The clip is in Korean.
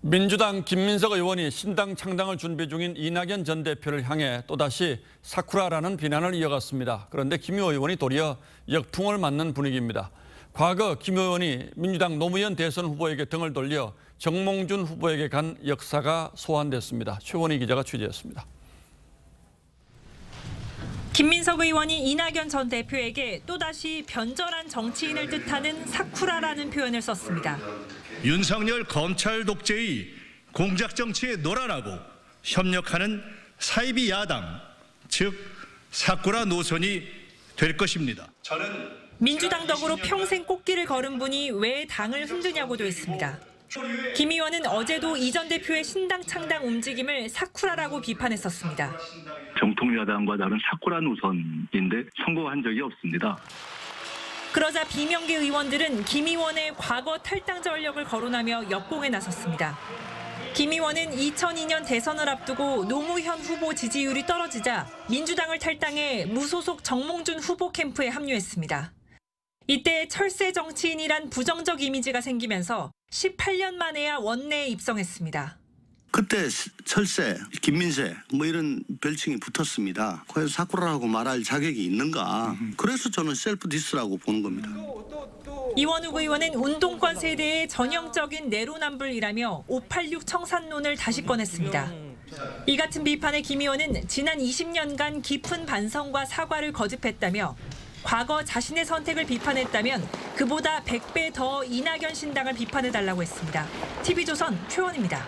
민주당 김민석 의원이 신당 창당을 준비 중인 이낙연 전 대표를 향해 또다시 사쿠라라는 비난을 이어갔습니다. 그런데 김 의원이 도리어 역풍을 맞는 분위기입니다. 과거 김 의원이 민주당 노무현 대선 후보에게 등을 돌려 정몽준 후보에게 간 역사가 소환됐습니다. 최원희 기자가 취재했습니다. 김민석 의원이 이낙연 전 대표에게 또다시 변절한 정치인을 뜻하는 사쿠라라는 표현을 썼습니다. 윤석열 검찰 독재의 공작 정치에 놀아나고 협력하는 사이비 야당, 즉 사쿠라 노선이 될 것입니다. 저는 민주당 덕으로 평생 꽃길을 걸은 분이 왜 당을 흔드냐고도 했습니다. 김 의원은 어제도 이 전 대표의 신당 창당 움직임을 사쿠라라고 비판했었습니다. 정통 야당과 다른 사쿠라 노선인데 성공한 적이 없습니다. 그러자 비명계 의원들은 김 의원의 과거 탈당 전력을 거론하며 역공에 나섰습니다. 김 의원은 2002년 대선을 앞두고 노무현 후보 지지율이 떨어지자 민주당을 탈당해 무소속 정몽준 후보 캠프에 합류했습니다. 이때 철새 정치인이란 부정적 이미지가 생기면서 18년 만에야 원내에 입성했습니다. 그때 스- 철새, 김민새 뭐 이런 별칭이 붙었습니다. 그래서 사쿠라라고 말할 자격이 있는가? 그래서 저는 self dis라고 보는 겁니다. 이원욱 의원은 운동권 세대의 전형적인 내로남불이라며 586 청산론을 다시 꺼냈습니다. 이 같은 비판에 김 의원은 지난 20년간 깊은 반성과 사과를 거듭했다며 과거 자신의 선택을 비판했다면 그보다 100배 더 이낙연 신당을 비판해달라고 했습니다. TV조선 최원입니다.